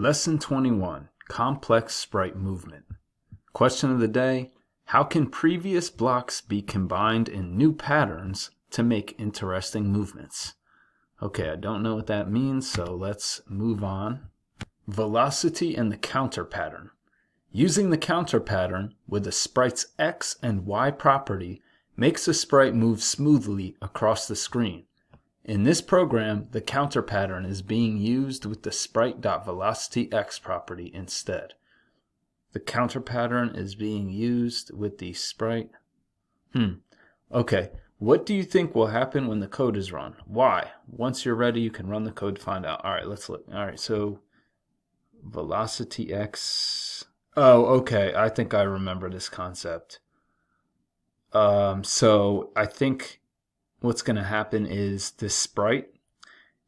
Lesson 21 Complex Sprite Movement. Question of the day How can previous blocks be combined in new patterns to make interesting movements? Okay, I don't know what that means, so let's move on. Velocity and the counter pattern. Using the counter pattern with the sprite's x and y property makes a sprite move smoothly across the screen. In this program, the counter pattern is being used with the sprite.velocityx property instead. The counter pattern is being used with the sprite. Hmm. Okay. What do you think will happen when the code is run? Why? Once you're ready, you can run the code to find out. All right, let's look. All right, so velocity x. Oh, okay. I think I remember this concept. Um, so I think what's going to happen is this sprite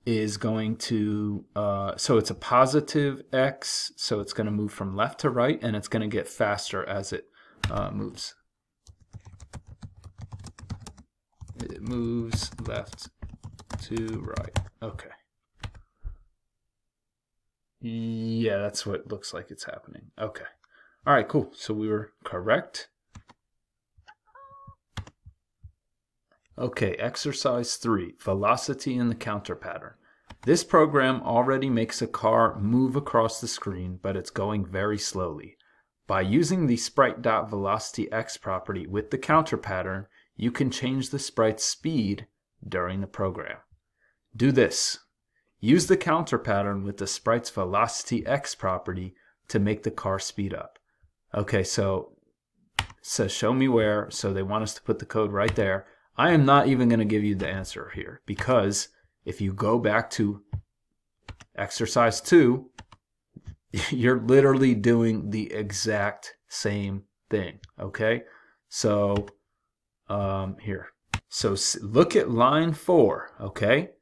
is going to, uh, so it's a positive x, so it's going to move from left to right, and it's going to get faster as it uh, moves. It moves left to right. Okay. Yeah, that's what looks like it's happening. Okay. All right, cool. So we were correct. Okay, exercise three, velocity in the counter pattern. This program already makes a car move across the screen, but it's going very slowly. By using the sprite.velocityx property with the counter pattern, you can change the sprite's speed during the program. Do this. Use the counter pattern with the sprite's velocity x property to make the car speed up. Okay, so says show me where, so they want us to put the code right there. I am not even going to give you the answer here because if you go back to exercise two, you're literally doing the exact same thing. Okay. So, um, here. So look at line four. Okay.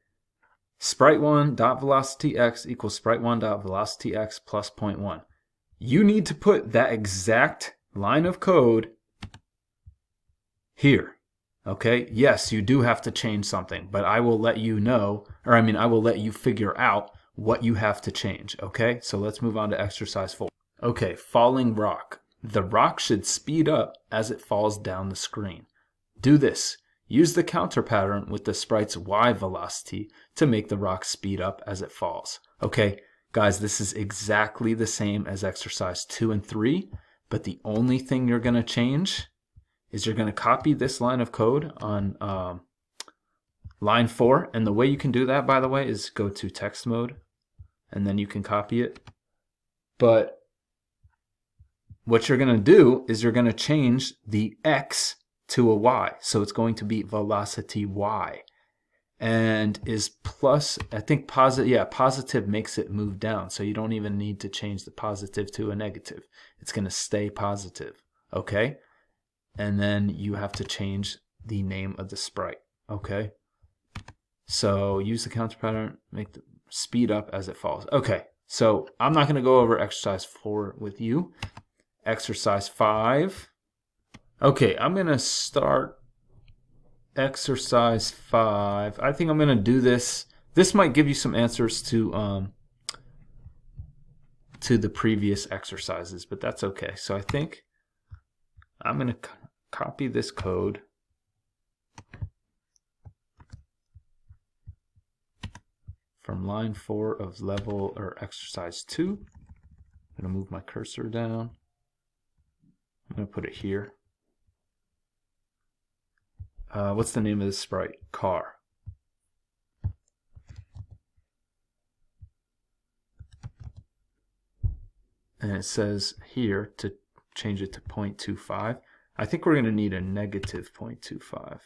Sprite one dot velocity x equals sprite one dot velocity x plus 0.1. You need to put that exact line of code here. Okay, yes, you do have to change something, but I will let you know, or I mean, I will let you figure out what you have to change. Okay, so let's move on to exercise four. Okay, falling rock. The rock should speed up as it falls down the screen. Do this. Use the counter pattern with the sprite's y velocity to make the rock speed up as it falls. Okay, guys, this is exactly the same as exercise two and three, but the only thing you're to change is you're going to copy this line of code on um, line 4. And the way you can do that, by the way, is go to text mode, and then you can copy it. But what you're going to do is you're going to change the x to a y. So it's going to be velocity y. And is plus, I think positive, yeah, positive makes it move down. So you don't even need to change the positive to a negative. It's going to stay positive. Okay? And then you have to change the name of the sprite. Okay. So use the counter pattern, make the speed up as it falls. Okay. So I'm not going to go over exercise four with you. Exercise five. Okay, I'm going to start exercise five. I think I'm going to do this. This might give you some answers to um, to the previous exercises, but that's okay. So I think I'm going to copy this code from line 4 of level or exercise 2. I'm going to move my cursor down. I'm going to put it here. Uh, what's the name of this sprite? Car. And it says here to change it to 0.25. I think we're going to need a negative 0.25.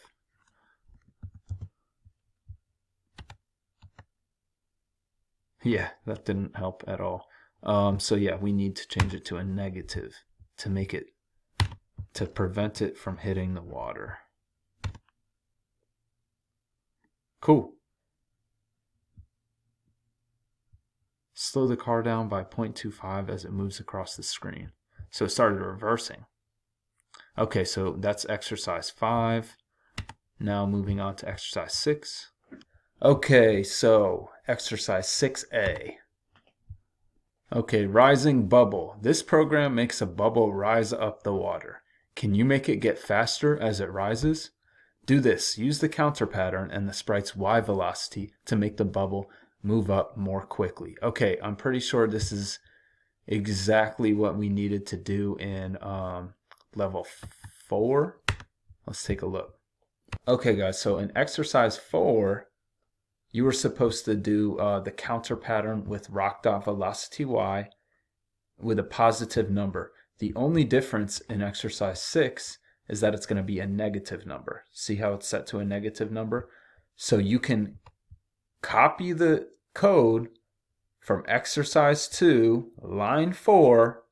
Yeah, that didn't help at all. Um, so yeah, we need to change it to a negative to make it, to prevent it from hitting the water. Cool. Slow the car down by 0.25 as it moves across the screen. So it started reversing. Okay, so that's exercise five. Now moving on to exercise six. Okay, so exercise 6A. Okay, rising bubble. This program makes a bubble rise up the water. Can you make it get faster as it rises? Do this. Use the counter pattern and the sprite's y velocity to make the bubble move up more quickly. Okay, I'm pretty sure this is exactly what we needed to do in um, level 4. Let's take a look. Okay guys, so in exercise 4, you were supposed to do uh, the counter pattern with rock dot velocity y with a positive number. The only difference in exercise 6 is that it's going to be a negative number. See how it's set to a negative number? So you can copy the code from exercise 2, line 4,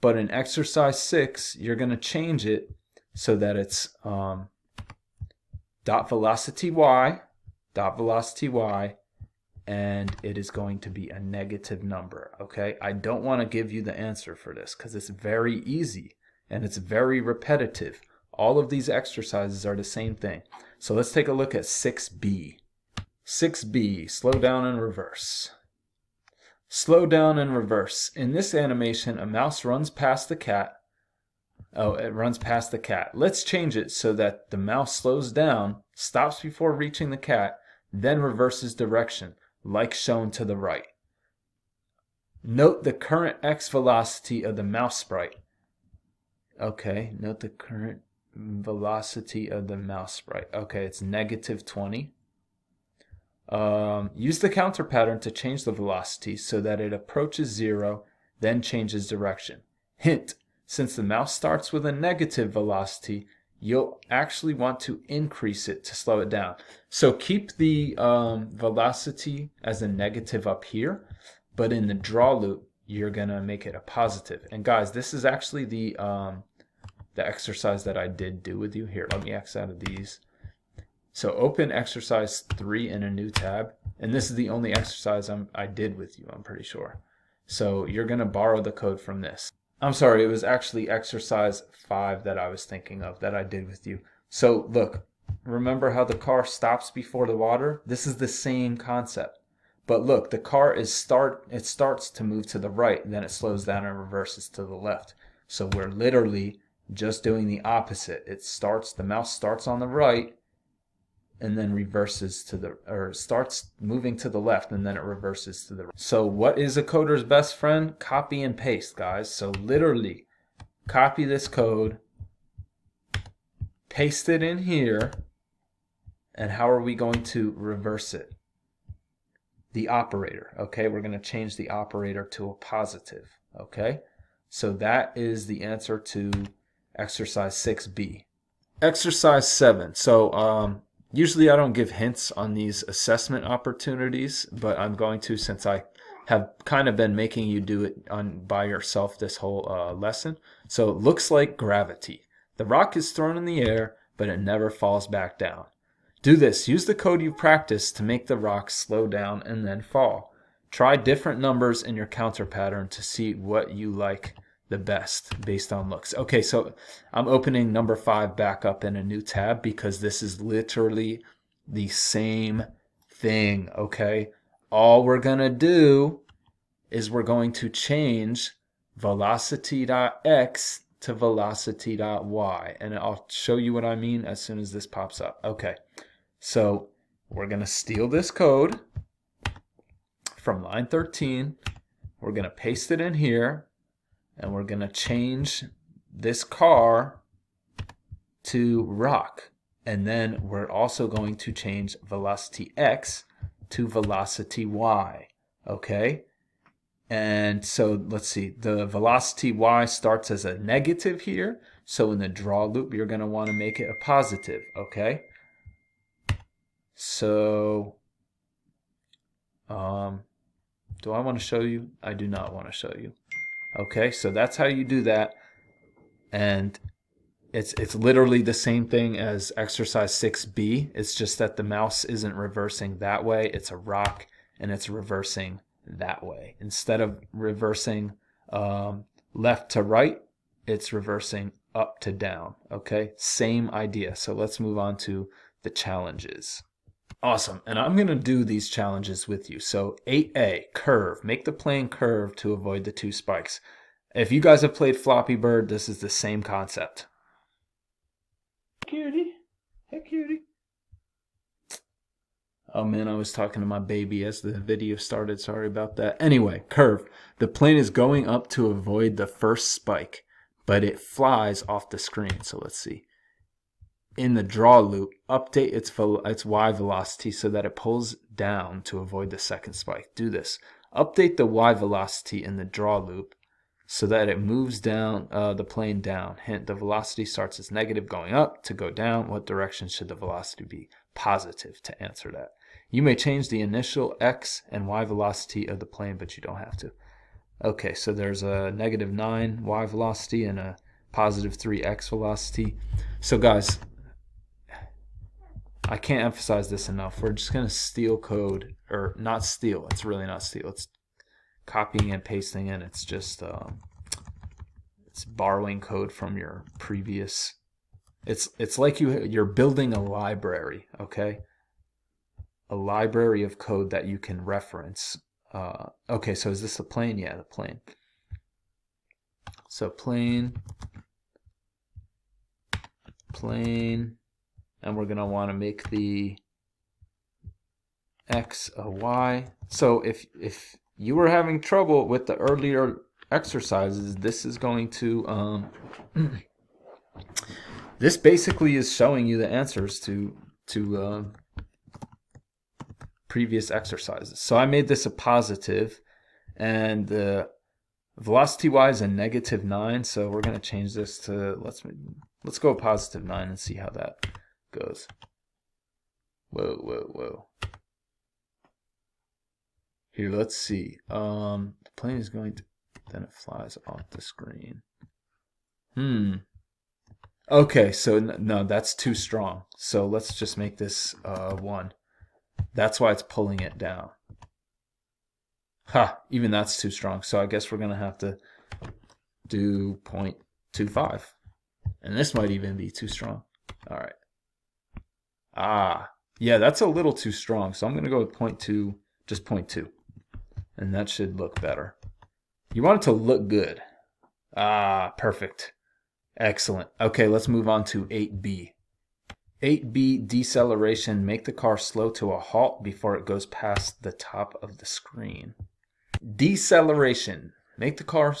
but in exercise 6, you're going to change it so that it's um, dot velocity y, dot velocity y, and it is going to be a negative number, okay? I don't want to give you the answer for this because it's very easy and it's very repetitive. All of these exercises are the same thing. So let's take a look at 6b. 6b, slow down and reverse. Slow down and reverse. In this animation, a mouse runs past the cat. Oh, it runs past the cat. Let's change it so that the mouse slows down, stops before reaching the cat, then reverses direction, like shown to the right. Note the current x velocity of the mouse sprite. Okay, note the current velocity of the mouse sprite. Okay, it's negative 20. Um, use the counter pattern to change the velocity so that it approaches zero, then changes direction. Hint, since the mouse starts with a negative velocity, you'll actually want to increase it to slow it down. So keep the um, velocity as a negative up here, but in the draw loop, you're gonna make it a positive. And guys, this is actually the um, the exercise that I did do with you. Here, let me X out of these. So open exercise three in a new tab. And this is the only exercise I'm, I did with you, I'm pretty sure. So you're going to borrow the code from this. I'm sorry, it was actually exercise five that I was thinking of that I did with you. So look, remember how the car stops before the water? This is the same concept. But look, the car is start it starts to move to the right, then it slows down and reverses to the left. So we're literally just doing the opposite. It starts the mouse starts on the right and then reverses to the or starts moving to the left and then it reverses to the right. So what is a coder's best friend? Copy and paste, guys. So literally copy this code, paste it in here, and how are we going to reverse it? The operator, okay? We're going to change the operator to a positive, okay? So that is the answer to exercise 6b. Exercise 7. So um, Usually I don't give hints on these assessment opportunities, but I'm going to since I have kind of been making you do it on by yourself this whole uh, lesson. So it looks like gravity. The rock is thrown in the air, but it never falls back down. Do this. Use the code you practiced to make the rock slow down and then fall. Try different numbers in your counter pattern to see what you like the best based on looks. Okay, so I'm opening number five back up in a new tab because this is literally the same thing, okay? All we're to do is we're going to change velocity.x to velocity.y. And I'll show you what I mean as soon as this pops up. Okay, so we're to steal this code from line 13. We're to paste it in here and we're going to change this car to rock. And then we're also going to change velocity x to velocity y. Okay? And so let's see, the velocity y starts as a negative here. So in the draw loop, you're going to want to make it a positive. Okay? So, um, do I want to show you? I do not want to show you. Okay, so that's how you do that. And it's it's literally the same thing as exercise 6B. It's just that the mouse isn't reversing that way. It's a rock and it's reversing that way. Instead of reversing um, left to right, it's reversing up to down. Okay, same idea. So let's move on to the challenges. Awesome. And I'm going to do these challenges with you. So 8A, curve. Make the plane curve to avoid the two spikes. If you guys have played Flappy Bird, this is the same concept. Cutie. Hey, cutie. Oh man, I was talking to my baby as the video started. Sorry about that. Anyway, curve. The plane is going up to avoid the first spike, but it flies off the screen. So let's see in the draw loop, update its, its y velocity so that it pulls down to avoid the second spike. Do this. Update the y velocity in the draw loop so that it moves down uh, the plane down. Hint, the velocity starts as negative going up to go down. What direction should the velocity be? Positive to answer that. You may change the initial x and y velocity of the plane, but you don't have to. Okay, so there's a negative 9 y velocity and a positive 3x velocity. So guys, I can't emphasize this enough. We're just going to steal code, or not steal. It's really not steal. It's copying and pasting, and it's just um, it's borrowing code from your previous. It's it's like you you're building a library, okay? A library of code that you can reference. Uh, okay, so is this a plane? Yeah, the plane. So plane, plane and we're going to want to make the x a y. So if, if you were having trouble with the earlier exercises, this is going to, um, this basically is showing you the answers to, to uh, previous exercises. So I made this a positive and the velocity y is a negative 9 so we're going to change this to let's let's go positive 9 and see how that goes. Whoa, whoa, whoa. Here, let's see. Um, the plane is going to, then it flies off the screen. Hmm. Okay, so no, that's too strong. So let's just make this uh, one. That's why it's pulling it down. Ha, even that's too strong. So I guess we're going to have to do 0.25. And this might even be too strong. All right. Ah, yeah, that's a little too strong. So I'm going to go with 0.2, just 0.2. And that should look better. You want it to look good. Ah, perfect. Excellent. Okay, let's move on to 8B. 8B deceleration. Make the car slow to a halt before it goes past the top of the screen. Deceleration. Make the car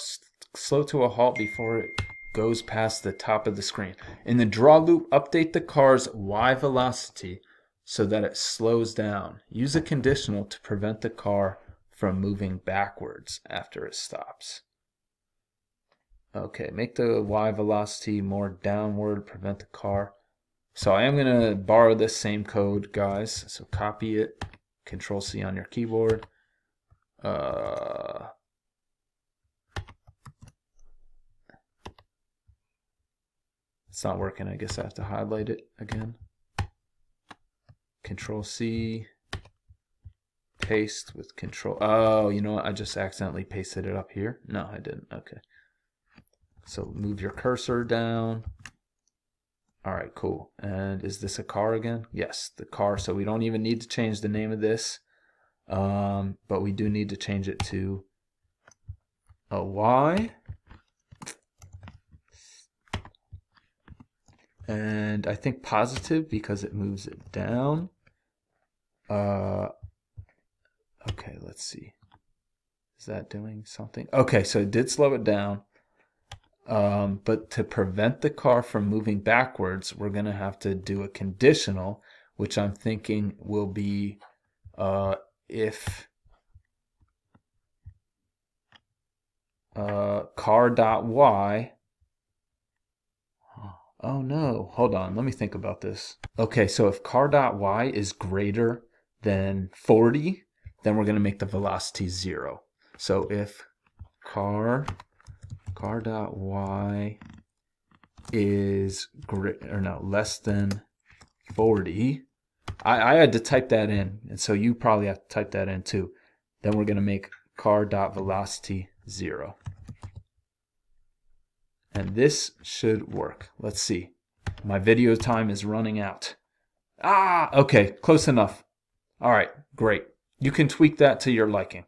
slow to a halt before it goes past the top of the screen. In the draw loop, update the car's Y velocity so that it slows down. Use a conditional to prevent the car from moving backwards after it stops. Okay, make the Y velocity more downward, prevent the car. So I am going to borrow this same code, guys. So copy it, Control C on your keyboard. Uh, It's not working. I guess I have to highlight it again. Control C. Paste with control. Oh, you know what? I just accidentally pasted it up here. No, I didn't. Okay. So move your cursor down. All right, cool. And is this a car again? Yes, the car. So we don't even need to change the name of this. Um, but we do need to change it to a Y. and I think positive because it moves it down. Uh, okay, let's see. Is that doing something? Okay, so it did slow it down. Um, but to prevent the car from moving backwards, we're going to have to do a conditional, which I'm thinking will be uh, if uh, car.y Oh no, hold on, let me think about this. Okay, so if car.y is greater than 40, then we're going to make the velocity zero. So if car car.y is great or no less than 40, I, I had to type that in, and so you probably have to type that in too. Then we're going to make car.velocity zero. And this should work. Let's see. My video time is running out. Ah, okay, close enough. All right, great. You can tweak that to your liking.